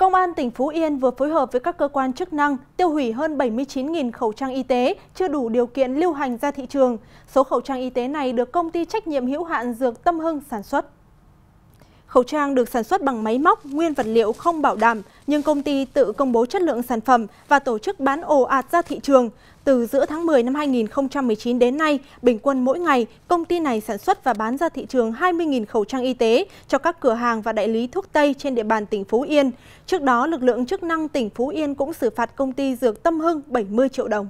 Công an tỉnh Phú Yên vừa phối hợp với các cơ quan chức năng tiêu hủy hơn 79.000 khẩu trang y tế chưa đủ điều kiện lưu hành ra thị trường. Số khẩu trang y tế này được công ty trách nhiệm hữu hạn Dược Tâm Hưng sản xuất. Khẩu trang được sản xuất bằng máy móc, nguyên vật liệu không bảo đảm, nhưng công ty tự công bố chất lượng sản phẩm và tổ chức bán ồ ạt ra thị trường. Từ giữa tháng 10 năm 2019 đến nay, bình quân mỗi ngày, công ty này sản xuất và bán ra thị trường 20.000 khẩu trang y tế cho các cửa hàng và đại lý thuốc Tây trên địa bàn tỉnh Phú Yên. Trước đó, lực lượng chức năng tỉnh Phú Yên cũng xử phạt công ty Dược Tâm Hưng 70 triệu đồng.